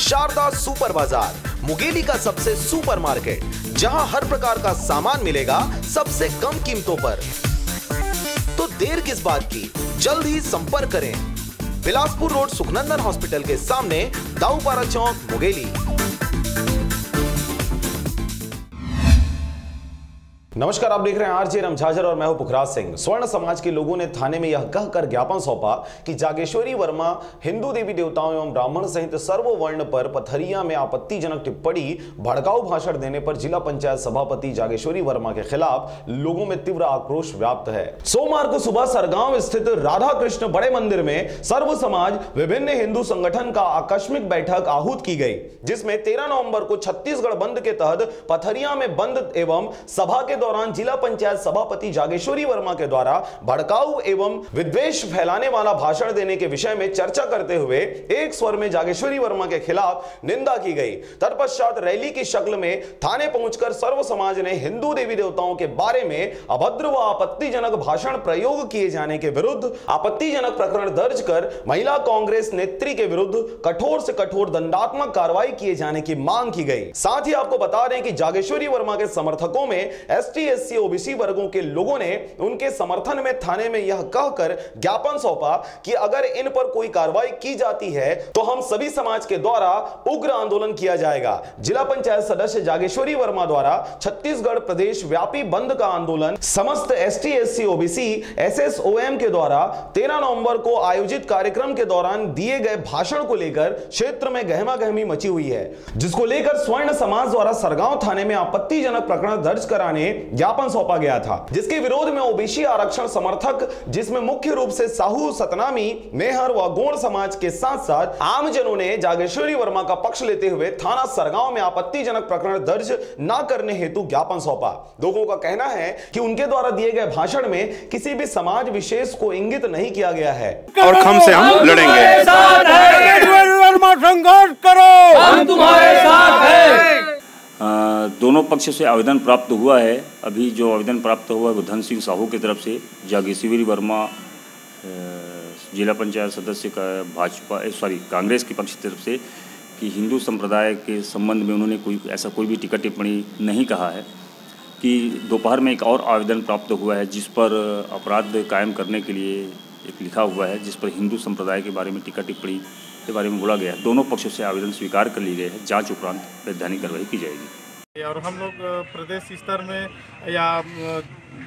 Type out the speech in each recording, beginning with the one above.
Sharda super बाज़ार, मुगेली का सबसे सुपर मार्केट, जहाँ हर प्रकार का सामान मिलेगा सबसे कम कीमतों पर। तो देर किस बात की? जल्द ही संपर्क करें। बिलासपुर रोड सुखनंदन हॉस्पिटल के सामने दाऊपारा चौक, मुगेली। नमस्कार, आप देख रहे हैं आरजे रमझाझर और मैं हूँ पुखराज सिंह। स्वर्ण समाज के लोगों ने थाने में यह कहकर ज्ञापन सौंपा कि जागेश्वरी वर्मा हिंदू देवी देवताओं एवं ब्राह्मण सहित सर्व वर्ण पर पथरिया में आपत्तिजनक टिप्पणी, भड़काऊ भाषण देने पर जिला पंचायत सभापति जागेश्वरी वर्मा के खिलाफ लोगों में तीव्र आक्रोश व्याप्त है। सोमवार को सुबह सरगांव स्थित राधा कृष्ण बड़े मंदिर में सर्व समाज विभिन्न हिंदू संगठन का आकस्मिक बैठक आहूत की गई, जिसमें तेरह नवंबर को छत्तीसगढ़ बंद के तहत पथरिया में बंद एवं सभा के दौरान जिला पंचायत सभापति जागेश्वरी वर्मा के द्वारा भड़काऊ एवं विद्वेष फैलाने वाला भाषण देने के विषय में चर्चा करते हुए एक स्वर में जागेश्वरी वर्मा के खिलाफ निंदा की गई। तत्पश्चात रैली की शक्ल में थाने पहुंचकर सर्व समाज ने हिंदू देवी देवताओं के बारे में अभद्र व आपत्तिजनक भाषण प्रयोग किए जाने के विरुद्ध आपत्तिजनक प्रकरण दर्ज कर महिला कांग्रेस नेत्री के विरुद्ध कठोर से कठोर दंडात्मक कार्रवाई किए जाने की मांग की गई। साथ ही आपको बता दें कि जागेश्वरी वर्मा के समर्थकों में एस एसटी एससी ओबीसी वर्गों के लोगों ने उनके समर्थन में थाने में यह कहकर ज्ञापन सौंपा कि अगर इन पर कोई कार्रवाई की जाती है तो हम सभी समाज के द्वारा उग्र आंदोलन किया जाएगा। जिला पंचायत सदस्य जागेश्वरी वर्मा द्वारा छत्तीसगढ़ प्रदेश व्यापी बंद का आंदोलन समस्त S T S C OBC S S O M के द्वारा तेरह नवंबर को आयोजित कार्यक्रम के दौरान दिए गए भाषण को लेकर क्षेत्र में गहमा गहमी मची हुई है, जिसको लेकर स्वर्ण समाज द्वारा सरगांव थाने में आपत्तिजनक प्रकरण दर्ज कराने ज्ञापन सौंपा गया था जिसके विरोध में ओबीसी आरक्षण समर्थक जिसमें मुख्य रूप से साहू सतनामी मेहर व गोड़ समाज के साथ साथ आमजनों ने जागेश्वरी वर्मा का पक्ष लेते हुए थाना सरगांव में आपत्तिजनक प्रकरण दर्ज न करने हेतु ज्ञापन सौंपा। लोगों का कहना है कि उनके द्वारा दिए गए भाषण में किसी भी समाज विशेष को इंगित नहीं किया गया है। और खम से हम लड़ेंगे। संघर्ष करो हम तुम्हारे साथ हैं। दोनों पक्ष से आवेदन प्राप्त हुआ है। अभी जो आवेदन प्राप्त हुआ है वो धन सिंह साहू की तरफ़ से जागेश्वरी वर्मा जिला पंचायत सदस्य का, भाजपा सॉरी, कांग्रेस के पक्ष की तरफ़ से, कि हिंदू संप्रदाय के संबंध में उन्होंने कोई, ऐसा कोई भी टिकट टिप्पणी नहीं कहा है, कि दोपहर में एक और आवेदन प्राप्त हुआ है, जिस पर अपराध कायम करने के लिए एक लिखा हुआ है जिस पर हिंदू संप्रदाय के बारे में टिक्का टिप्पणी के बारे में बोला गया है। दोनों पक्षों से आवेदन स्वीकार कर लिए गए हैं। जाँच उपरांत वैधानिक कार्रवाई की जाएगी। और हम लोग प्रदेश स्तर में या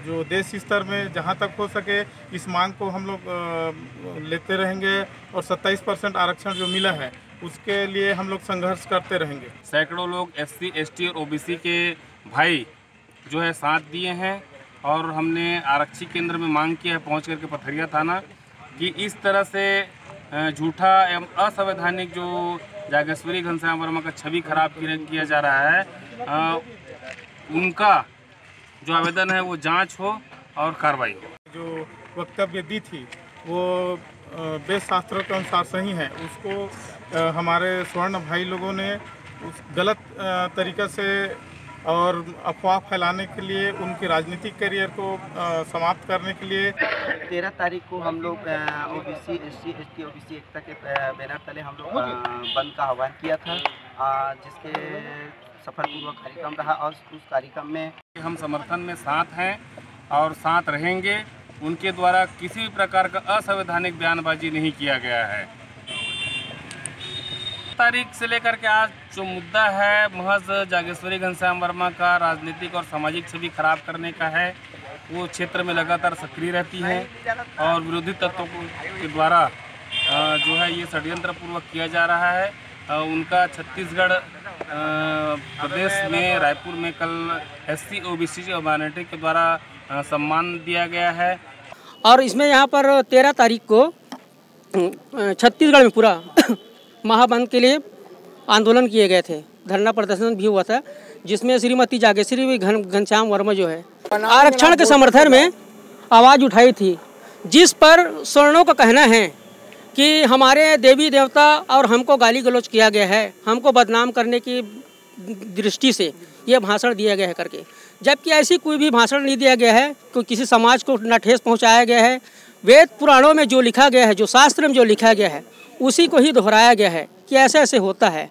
जो देश स्तर में जहाँ तक हो सके इस मांग को हम लोग लेते रहेंगे और 27 परसेंट आरक्षण जो मिला है उसके लिए हम लोग संघर्ष करते रहेंगे। सैकड़ों लोग एस सी एस टी और ओबीसी के भाई जो है साथ दिए हैं। और हमने आरक्षी केंद्र में मांग किया है पहुँच करके पथरिया थाना कि इस तरह से झूठा एवं असंवैधानिक जो जागेश्वरी घनश्याम वर्मा का छवि खराब किया जा रहा है अ, उनका जो आवेदन है वो जाँच हो और कार्रवाई हो। जो वक्तव्य दी थी वो वेद शास्त्रों के अनुसार सही है। उसको हमारे स्वर्ण भाई लोगों ने उस गलत तरीके से और अफवाह फैलाने के लिए, उनके राजनीतिक करियर को समाप्त करने के लिए। तेरह तारीख को हम लोग O B C S C S T O B C एकता के बैनर तले हम लोग बंद का आह्वान किया था। जिसके सफलपूर्वक कार्यक्रम रहा और उस कार्यक्रम में हम समर्थन में साथ हैं और साथ रहेंगे। उनके द्वारा किसी भी प्रकार का असंवैधानिक बयानबाजी नहीं किया गया है। तारीख से लेकर के आज जो मुद्दा है, महज जागेश्वरी घनश्याम वर्मा का राजनीतिक और सामाजिक छवि खराब करने का है, वो क्षेत्र में लगातार सक्रिय रहती हैं और विरोधी तत्वों के द्वारा जो है ये षड्यंत्र पूर्वक किया जा रहा है। उनका छत्तीसगढ़ प्रदेश में, रायपुर में कल एस सी ओ बी सी और के द्वारा सम्मान दिया गया है। और इसमें यहाँ पर तेरह तारीख को छत्तीसगढ़ में पूरा महाबंद के लिए आंदोलन किए गए थे। धरना प्रदर्शन भी हुआ था, जिसमें श्रीमती जागेश्वरी भी घन, घनश्याम वर्मा जो है, आरक्षण के समर्थन में आवाज़ उठाई थी, जिस पर स्वर्णों का कहना है कि हमारे देवी देवता और हमको गाली गलौज किया गया है, हमको बदनाम करने की दृष्टि से ये भाषण दिया गया है करके। जबकि ऐसी कोई भी भाषण नहीं दिया गया है, कोई किसी समाज को न ठेस पहुँचाया गया है। वेद पुराणों में जो लिखा गया है, जो शास्त्र में जो लिखा गया है उसी को ही दोहराया गया है कि ऐसे ऐसे होता है।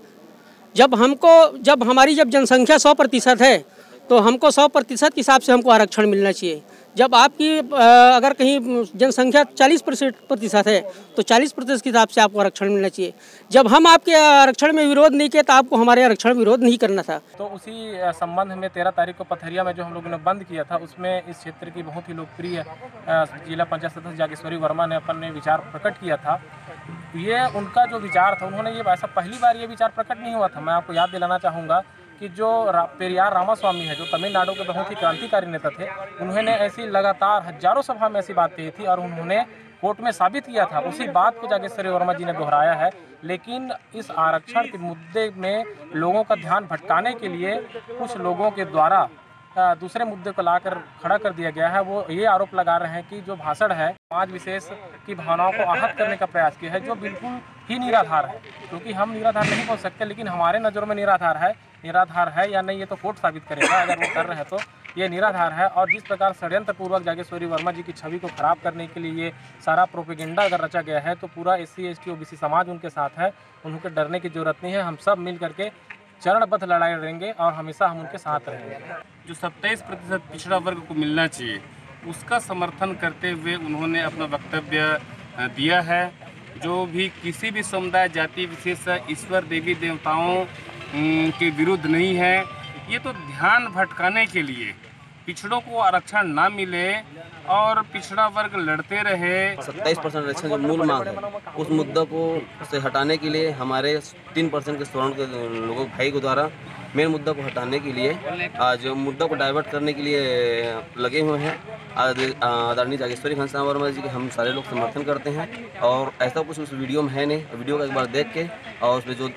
जब हमको, जब हमारी जब जनसंख्या सौ प्रतिशत है तो हमको सौ प्रतिशत के हिसाब से हमको आरक्षण मिलना चाहिए। जब आपकी अगर कहीं जनसंख्या चालीस प्रतिशत है तो चालीस प्रतिशत के हिसाब से आपको आरक्षण मिलना चाहिए। जब हम आपके आरक्षण में विरोध नहीं किए तो आपको हमारे आरक्षण विरोध नहीं करना था। तो उसी संबंध में तेरह तारीख को पथरिया में जो हम लोगों ने बंद किया था, उसमें इस क्षेत्र की बहुत ही लोकप्रिय जिला पंचायत सदस्य जागेश्वरी वर्मा ने अपने विचार प्रकट किया था। ये उनका जो विचार था उन्होंने ये ऐसा पहली बार ये विचार प्रकट नहीं हुआ था। मैं आपको याद दिलाना चाहूँगा कि जो रा, पेरियार रामास्वामी है जो तमिलनाडु के बहुत ही क्रांतिकारी नेता थे उन्होंने ऐसी लगातार हज़ारों सभा में ऐसी बात कही थी और उन्होंने कोर्ट में साबित किया था। उसी बात को जागेश्वरी वर्मा जी ने दोहराया है लेकिन इस आरक्षण के मुद्दे में लोगों का ध्यान भटकाने के लिए कुछ लोगों के द्वारा दूसरे मुद्दे को लाकर खड़ा कर दिया गया है। वो ये आरोप लगा रहे हैं कि जो भाषण है, समाज विशेष की भावनाओं को आहत करने का प्रयास किया है, जो बिल्कुल ही निराधार है। क्योंकि हम निराधार नहीं बोल सकते, लेकिन हमारे नज़रों में निराधार है। निराधार है या नहीं, ये तो कोर्ट साबित करेगा, अगर वो कर रहे हैं तो। ये निराधार है और जिस प्रकार षड्यंत्र पूर्वक जागेश्वरी वर्मा जी की छवि को खराब करने के लिए ये सारा प्रोपेगेंडा अगर रचा गया है तो पूरा S C S T OBC समाज उनके साथ है। उनको डरने की ज़रूरत नहीं है। हम सब मिल करके चरणबद्ध लड़ाई लड़ेंगे और हमेशा हम उनके साथ रहेंगे। जो सत्ताईस प्रतिशत पिछड़ा वर्ग को मिलना चाहिए, उसका समर्थन करते हुए उन्होंने अपना वक्तव्य दिया है। जो भी किसी भी समुदाय, जाति विशेष, ईश्वर, देवी देवताओं के विरुद्ध नहीं है, ये तो ध्यान भटकाने के लिए पिछड़ों को आरक्षण ना मिले और पिछड़ा वर्ग लड़ते रहे। सत्ताईस परसेंट आरक्षण जो मूल मांग है। उस मुद्दा को से हटाने के लिए हमारे तीन परसेंट के स्वर्ण के लोगों भाई के द्वारा मेन मुद्दा को हटाने के लिए आज मुद्दा को डाइवर्ट करने के लिए लगे हुए हैं। आद- आदरणीय जागेश्वरी घनश्याम वर्मा जी के हम सारे लोग समर्थन करते हैं और ऐसा कुछ उस वीडियो में है नहीं। वीडियो को एक बार देख के और उसमें जो,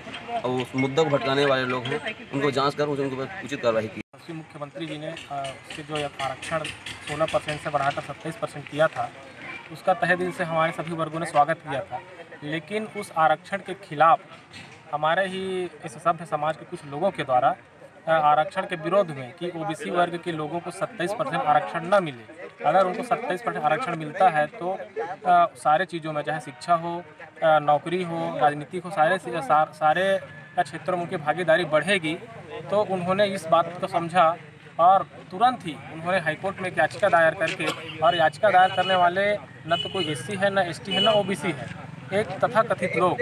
उस मुद्दा को भटकाने वाले लोग हैं, उनको जाँच कर, उनके ऊपर उचित कार्रवाई की उसके मुख्यमंत्री जी ने उसके जो आरक्षण 16 परसेंट से बढ़ाकर 27 परसेंट किया था उसका तहे दिल से हमारे सभी वर्गों ने स्वागत किया था। लेकिन उस आरक्षण के खिलाफ हमारे ही इस सभ्य समाज के कुछ लोगों के द्वारा आरक्षण के विरोध में कि ओबीसी वर्ग के लोगों को 27 परसेंट आरक्षण न मिले। अगर उनको 27 परसेंट आरक्षण मिलता है तो अ, सारे चीज़ों में चाहे शिक्षा हो अ, नौकरी हो राजनीति हो सारे सारे क्षेत्रों में उनकी भागीदारी बढ़ेगी। तो उन्होंने इस बात को समझा और तुरंत ही उन्होंने हाईकोर्ट में एक याचिका दायर करके, और याचिका दायर करने वाले न तो कोई एससी है, न एसटी है, न ओबीसी है, एक तथाकथित लोग,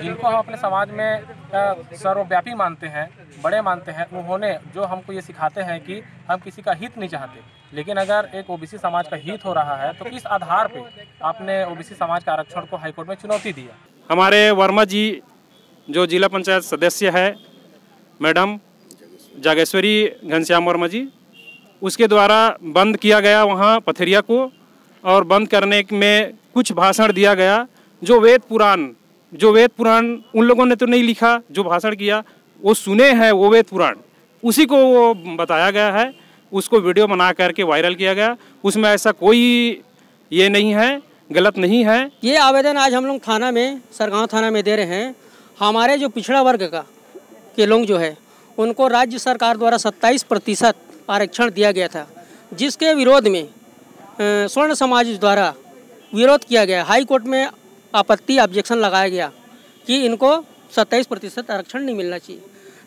जिनको हम अपने समाज में सर्वव्यापी मानते हैं, बड़े मानते हैं, उन्होंने जो हमको ये सिखाते हैं कि हम किसी का हित नहीं चाहते, लेकिन अगर एक ओबीसी समाज का हित हो रहा है तो किस आधार पे आपने ओबीसी समाज के आरक्षण को हाईकोर्ट में चुनौती दिया हमारे वर्मा जी, जो जिला पंचायत सदस्य है, मैडम जागेश्वरी घनश्याम वर्मा जी, उसके द्वारा बंद किया गया वहाँ पथरिया को और बंद करने में कुछ भाषण दिया गया, जो वेद पुराण, जो वेद पुराण उन लोगों ने तो नहीं लिखा, जो भाषण किया, वो सुने हैं वो वेद पुराण। उसी को वो बताया गया है, उसको वीडियो बना करके वायरल किया गया। उसमें ऐसा कोई ये नहीं है, गलत नहीं है। ये आवेदन आज हम लोग थाना में, सरगांव थाना में दे रहे हैं। हमारे जो पिछड़ा वर्ग का, के लोग जो है उनको राज्य सरकार द्वारा 27 प्रतिशत आरक्षण दिया गया था, जिसके विरोध में स्वर्ण समाज द्वारा विरोध किया गया। हाई कोर्ट में आपत्ति ऑब्जेक्शन लगाया गया कि इनको 27 प्रतिशत आरक्षण नहीं मिलना चाहिए।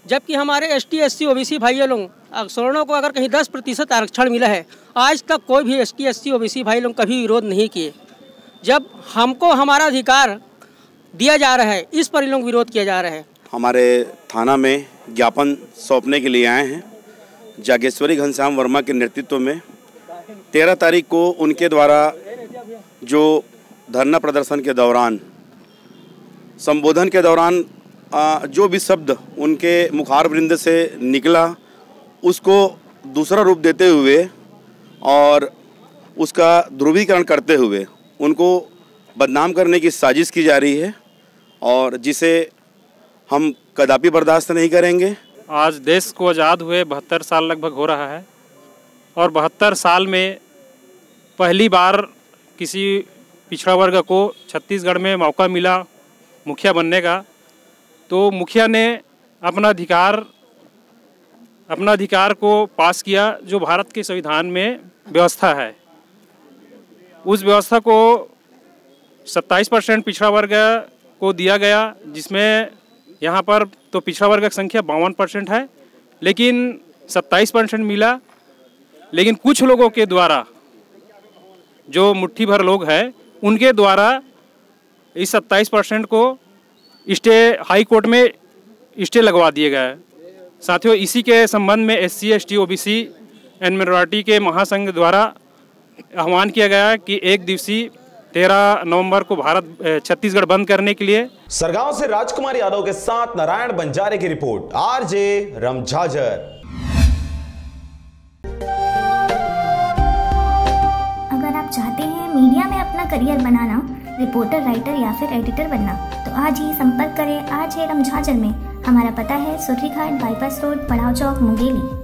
जबकि हमारे S T S C O B C भाइयों लोग स्वर्णों को अगर कहीं 10 प्रतिशत आरक्षण मिला है, आज तक कोई भी S T S C O B C भाई लोग कभी विरोध नहीं किए। जब हमको हमारा अधिकार दिया जा रहा है, इस पर इन लोग विरोध किया जा रहा है। हमारे थाना में ज्ञापन सौंपने के लिए आए हैं। जागेश्वरी घनश्याम वर्मा के नेतृत्व में तेरह तारीख को उनके द्वारा जो धरना प्रदर्शन के दौरान, संबोधन के दौरान जो भी शब्द उनके मुखार वृंद से निकला, उसको दूसरा रूप देते हुए और उसका ध्रुवीकरण करते हुए उनको बदनाम करने की साजिश की जा रही है और जिसे हम कदापि बर्दाश्त नहीं करेंगे? आज देश को आज़ाद हुए बहत्तर साल लगभग हो रहा है और बहत्तर साल में पहली बार किसी पिछड़ा वर्ग को छत्तीसगढ़ में मौका मिला मुखिया बनने का। तो मुखिया ने अपना अधिकार अपना अधिकार को पास किया जो भारत के संविधान में व्यवस्था है। उस व्यवस्था को 27 परसेंट पिछड़ा वर्ग को दिया गया, जिसमें यहाँ पर तो पिछड़ा वर्ग की संख्या बावन परसेंट है, लेकिन सत्ताईस परसेंट मिला। लेकिन कुछ लोगों के द्वारा, जो मुट्ठी भर लोग हैं, उनके द्वारा इस सत्ताईस परसेंट को स्टे, हाई कोर्ट में स्टे लगवा दिए गए साथियों, इसी के संबंध में S C S T O B C and minority के महासंघ द्वारा आह्वान किया गया कि एक दिवसीय तेरह नवंबर को भारत छत्तीसगढ़ बंद करने के लिए। सरगांव से राजकुमार यादव के साथ नारायण बंजारे की रिपोर्ट आरजे रमझाझर। अगर आप चाहते हैं मीडिया में अपना करियर बनाना रिपोर्टर राइटर या फिर एडिटर बनना तो आज ही संपर्क करें आज है रमझाझर में। हमारा पता है सुर्री घाट बाईपास रोड पड़ाव चौक मुंगेली।